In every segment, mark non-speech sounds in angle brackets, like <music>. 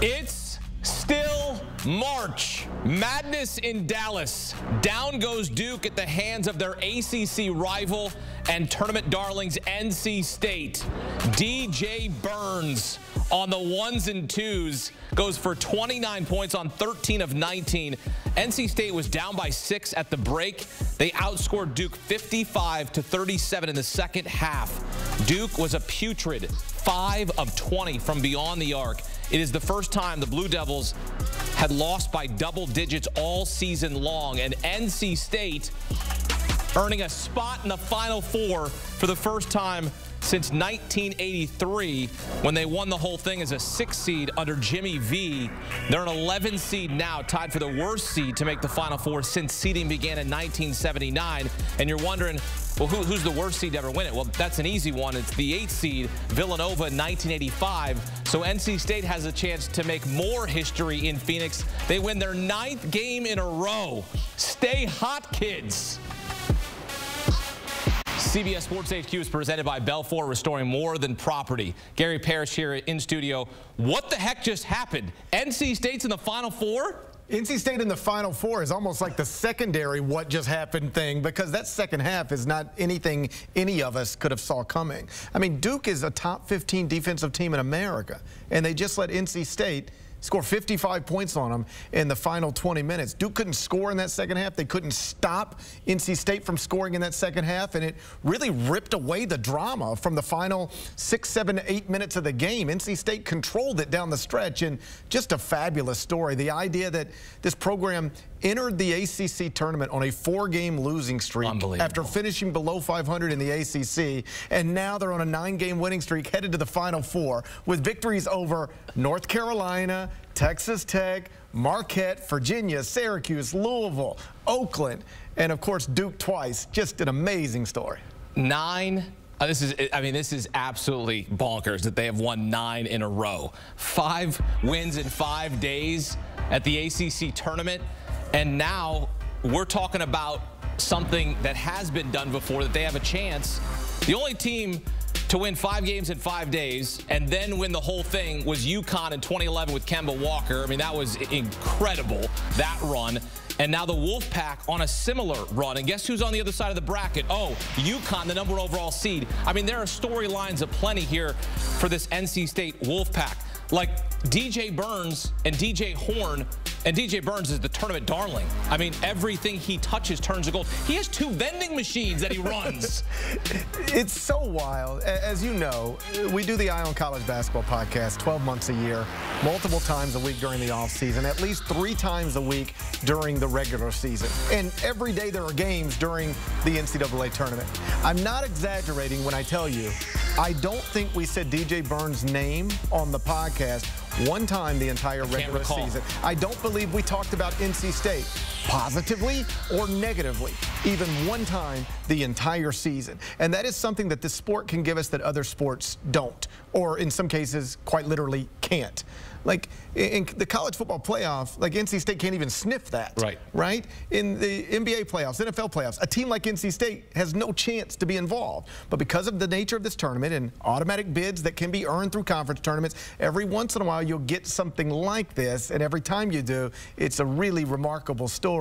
It's still March. Madness in Dallas. Down goes Duke at the hands of their ACC rival and tournament darlings NC State. DJ Burns on the ones and twos goes for 29 points on 13 of 19. NC State was down by six at the break. They outscored Duke 55 to 37 in the second half. Duke was a putrid 5 of 20 from beyond the arc. It is the first time the Blue Devils had lost by double digits all season long, and NC State earning a spot in the Final Four for the first time since 1983 when they won the whole thing as a six seed under Jimmy V. They're an 11 seed now, tied for the worst seed to make the Final Four since seeding began in 1979. And you're wondering, well, who, who's the worst seed to ever win it? Well, that's an easy one. It's the eighth seed, Villanova in 1985. So NC State has a chance to make more history in Phoenix. They win their ninth game in a row. Stay hot, kids. CBS Sports HQ is presented by Belfor, restoring more than property. Gary Parrish here in studio. What the heck just happened? NC State's in the Final Four? NC State in the Final Four is almost like the secondary what just happened thing because that second half is not anything any of us could have saw coming. I mean, Duke is a top 15 defensive team in America, and they just let NC State score 55 points on them in the final 20 minutes. Duke couldn't score in that second half. They couldn't stop NC State from scoring in that second half, and it really ripped away the drama from the final six, seven, eight minutes of the game. NC State controlled it down the stretch, and just a fabulous story. The idea that this program entered the ACC tournament on a four-game losing streak after finishing below 500 in the ACC, and now they're on a nine-game winning streak headed to the Final Four with victories over North Carolina, Texas Tech, Marquette, Virginia, Syracuse, Louisville, Oakland, and of course Duke twice. Just an amazing story. Nine uh, this is, I mean, this is absolutely bonkers that they have won nine in a row. Five wins in five days at the ACC tournament. And now we're talking about something that has been done before, that they have a chance. The only team to win five games in five days and then win the whole thing was UConn in 2011 with Kemba Walker. I mean, that was incredible, that run. And now the Wolfpack on a similar run. And guess who's on the other side of the bracket? Oh, UConn, the number overall seed. I mean, there are storylines aplenty here for this NC State Wolfpack. Like DJ Burns and DJ Horne and DJ Burns is the tournament darling. I mean, everything he touches turns to gold. He has two vending machines that he runs. <laughs> it's so wild. As you know, we do the Eye on College Basketball podcast 12 months a year, multiple times a week during the off season, at least three times a week during the regular season. And every day there are games during the NCAA tournament. I'm not exaggerating when I tell you, I don't think we said DJ Burns' name on the podcast one time the entire regular season. I don't believe we talked about NC State positively or negatively, even one time the entire season. And that is something that this sport can give us that other sports don't, or in some cases, quite literally can't. Like in the college football playoff, like NC State can't even sniff that. Right. Right? In the NBA playoffs, NFL playoffs, a team like NC State has no chance to be involved. But because of the nature of this tournament and automatic bids that can be earned through conference tournaments, every once in a while you'll get something like this. And every time you do, it's a really remarkable story.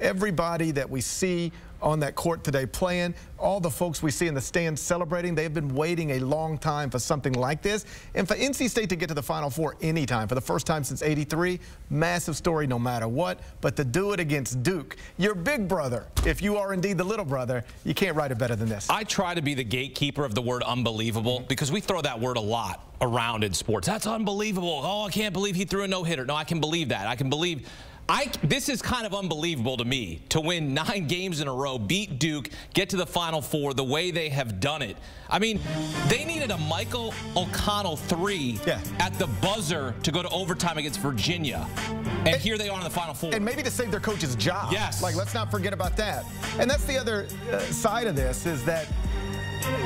Everybody that we see on that court today playing. All the folks we see in the stands celebrating, they've been waiting a long time for something like this. And for NC State to get to the Final Four anytime, for the first time since 83, massive story no matter what. But to do it against Duke, your big brother, if you are indeed the little brother, you can't write it better than this. I try to be the gatekeeper of the word unbelievable because we throw that word a lot around in sports. That's unbelievable. Oh, I can't believe he threw a no-hitter. No, I can believe that. I can believe I, this is kind of unbelievable to me to win nine games in a row, beat Duke, get to the Final Four the way they have done it. I mean, they needed a Michael O'Connell three yeah. at the buzzer to go to overtime against Virginia. And, and, here they are in the Final Four. And maybe to save their coach's job. Yes. Like, let's not forget about that. And that's the other uh, side of this is that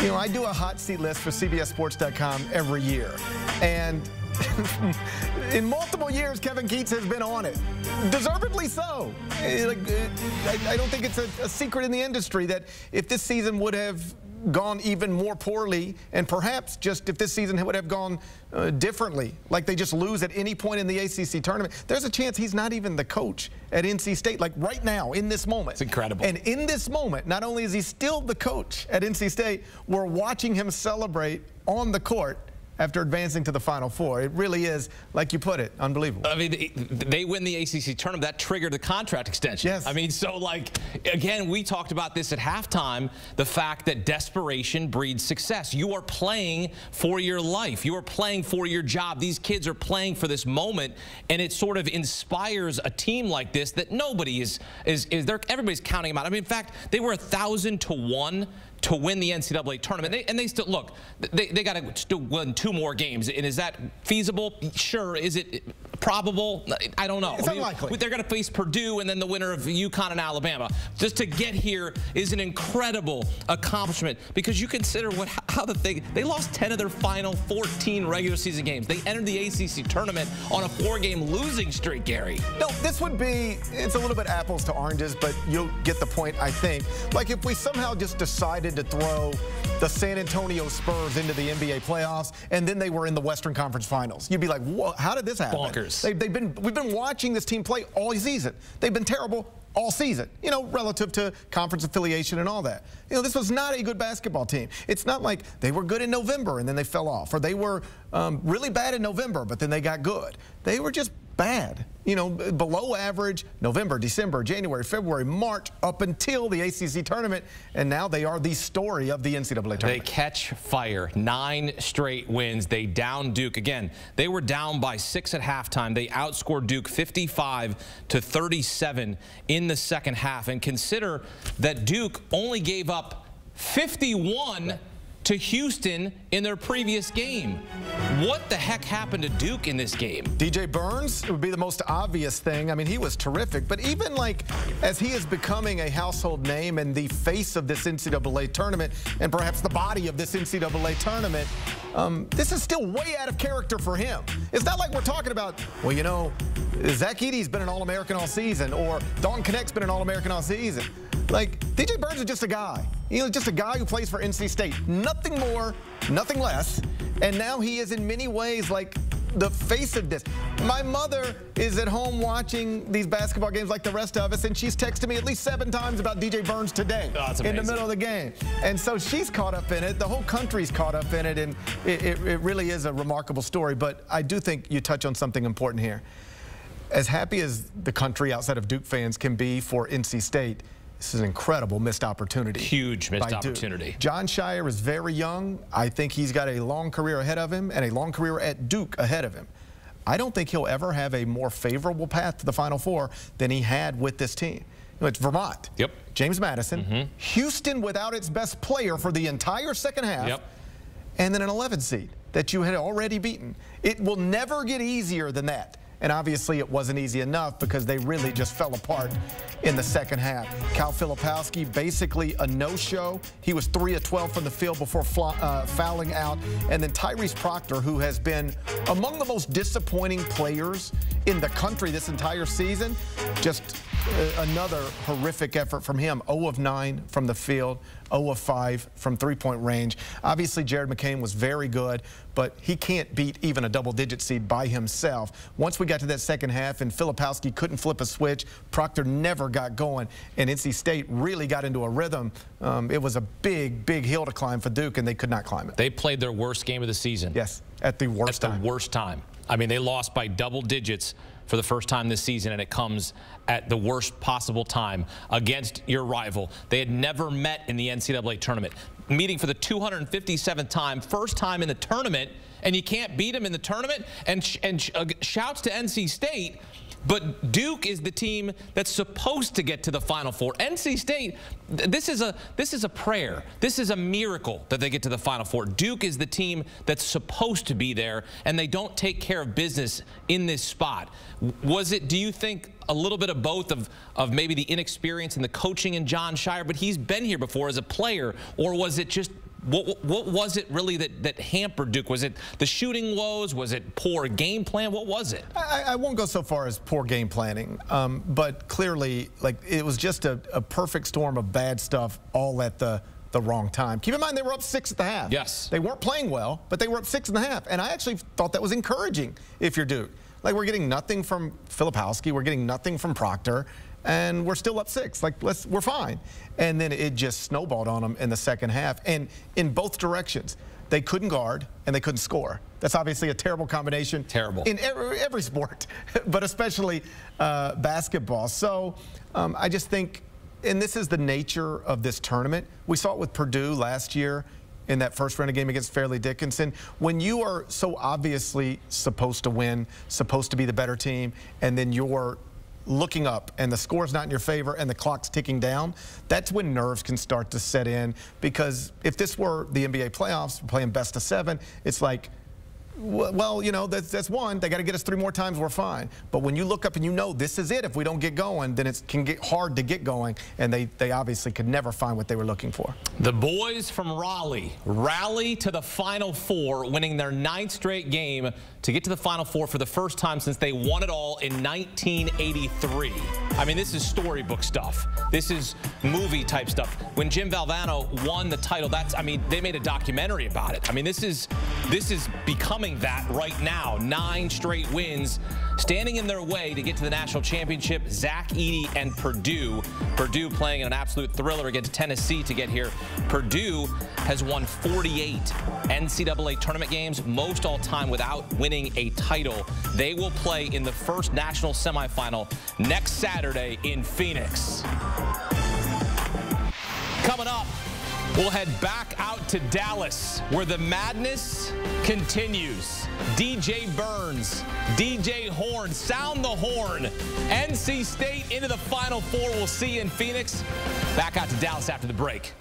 you know, I do a hot seat list for CBSSports.com every year. And <laughs> in multiple years, Kevin Keatts has been on it. Deservedly so. Eh, like, eh, I don't think it's a, a secret in the industry that if this season would have gone even more poorly, and perhaps just if this season would have gone uh, differently, like they just lose at any point in the ACC tournament, there's a chance he's not even the coach at NC State, like right now, in this moment. It's incredible. And in this moment, not only is he still the coach at NC State, we're watching him celebrate on the court after advancing to the Final Four. It really is, like you put it, unbelievable. I mean, they win the ACC tournament. That triggered the contract extension. Yes. I mean, so like, again, we talked about this at halftime, the fact that desperation breeds success. You are playing for your life. You are playing for your job. These kids are playing for this moment, and it sort of inspires a team like this that nobody is, is, is there, everybody's counting them out. I mean, in fact, they were a 1,000 to 1 to win the NCAA tournament. They, and they still, look, they, they got to still win two more games. And is that feasible? Sure. Is it probable? I don't know. It's unlikely. They're going to face Purdue and then the winner of UConn and Alabama. Just to get here is an incredible accomplishment because you consider what how the thing, they lost 10 of their final 14 regular season games. They entered the ACC tournament on a four-game losing streak, Gary. No, this would be, it's a little bit apples to oranges, but you'll get the point, I think. Like if we somehow just decided to throw the San Antonio Spurs into the NBA playoffs, and then they were in the Western Conference Finals. You'd be like, how did this happen? Bonkers. They, have been, we've been watching this team play all season. They've been terrible all season, you know, relative to conference affiliation and all that. You know, this was not a good basketball team. It's not like they were good in November and then they fell off, or they were um, really bad in November, but then they got good. They were just bad. You know, below average November, December, January, February, March, up until the ACC tournament, and now they are the story of the NCAA tournament. They catch fire. Nine straight wins. They down Duke. Again, they were down by six at halftime. They outscored Duke 55 to 37 in the second half. And consider that Duke only gave up 51 to Houston in their previous game. What the heck happened to Duke in this game? DJ Burns would be the most obvious thing. I mean, he was terrific. But even like as he is becoming a household name and the face of this NCAA tournament and perhaps the body of this NCAA tournament, um, this is still way out of character for him. It's not like we're talking about, well, you know, Zach Edey's been an All-American all season or Dalton Knecht's been an All-American all season. Like, DJ Burns is just a guy. You know, just a guy who plays for NC State. Nothing more, nothing less. And now he is in many ways like the face of this. My mother is at home watching these basketball games like the rest of us, and she's texted me at least seven times about DJ Burns today oh, in the middle of the game. And so she's caught up in it. The whole country's caught up in it, and it, it, it really is a remarkable story. But I do think you touch on something important here. As happy as the country outside of Duke fans can be for NC State, this is an incredible missed opportunity. Huge missed opportunity. Jon Scheyer is very young. I think he's got a long career ahead of him and a long career at Duke ahead of him. I don't think he'll ever have a more favorable path to the Final Four than he had with this team. You know, it's Vermont. Yep. James Madison. Mm -hmm. Houston without its best player for the entire second half. Yep. And then an 11 seed that you had already beaten. It will never get easier than that. And obviously it wasn't easy enough because they really just fell apart in the second half. Kyle Filipowski basically a no-show. He was 3 of 12 from the field before uh, fouling out. And then Tyrese Proctor, who has been among the most disappointing players in the country this entire season, just another horrific effort from him. 0 of 9 from the field, 0 of 5 from three-point range. Obviously, Jared McCain was very good, but he can't beat even a double-digit seed by himself. Once we got to that second half and Filipowski couldn't flip a switch, Proctor never got going, and NC State really got into a rhythm. Um, it was a big, big hill to climb for Duke, and they could not climb it. They played their worst game of the season. Yes, at the worst at time. the worst time. I mean, they lost by double digits for the first time this season, and it comes at the worst possible time against your rival. They had never met in the NCAA tournament. Meeting for the 257th time, first time in the tournament, and you can't beat them in the tournament. And, sh and sh uh, shouts to NC State but Duke is the team that's supposed to get to the Final Four. NC State, this is a this is a prayer. This is a miracle that they get to the Final Four. Duke is the team that's supposed to be there, and they don't take care of business in this spot. Was it? Do you think a little bit of both of of maybe the inexperience and the coaching in Jon Scheyer, but he's been here before as a player, or was it just what, what was it really that, that hampered Duke? Was it the shooting woes? Was it poor game plan? What was it? I, I won't go so far as poor game planning, um, but clearly, like it was just a, a perfect storm of bad stuff all at the the wrong time. Keep in mind they were up six at the half. Yes. They weren't playing well, but they were up six and a half. And I actually thought that was encouraging if you're Duke. Like we're getting nothing from Filipowski, we're getting nothing from Proctor, and we're still up six. Like let's we're fine. And then it just snowballed on them in the second half, and in both directions. They couldn't guard and they couldn't score. That's obviously a terrible combination. Terrible. In every, every sport, <laughs> but especially uh, basketball. So um, I just think, and this is the nature of this tournament. We saw it with Purdue last year in that first round of game against Fairleigh Dickinson. When you are so obviously supposed to win, supposed to be the better team, and then you're looking up and the score's not in your favor and the clock's ticking down, that's when nerves can start to set in. Because if this were the NBA playoffs, playing best of seven, it's like, well, you know, that's, that's one. They got to get us three more times. We're fine. But when you look up and you know this is it, if we don't get going, then it can get hard to get going. And they, they obviously could never find what they were looking for. The boys from Raleigh rally to the Final Four, winning their ninth straight game to get to the Final Four for the first time since they won it all in 1983. I mean, this is storybook stuff. This is movie type stuff. When Jim Valvano won the title, that's, I mean, they made a documentary about it. I mean, this is, this is becoming that right now. Nine straight wins standing in their way to get to the national championship. Zach Edey and Purdue. Purdue playing an absolute thriller against Tennessee to get here. Purdue has won 48 NCAA tournament games, most all time without winning a title. They will play in the first national semifinal next Saturday in Phoenix. Coming up, we'll head back out to Dallas where the madness continues. DJ Burns, DJ Horne, sound the horn. NC State into the Final Four. We'll see you in Phoenix. Back out to Dallas after the break.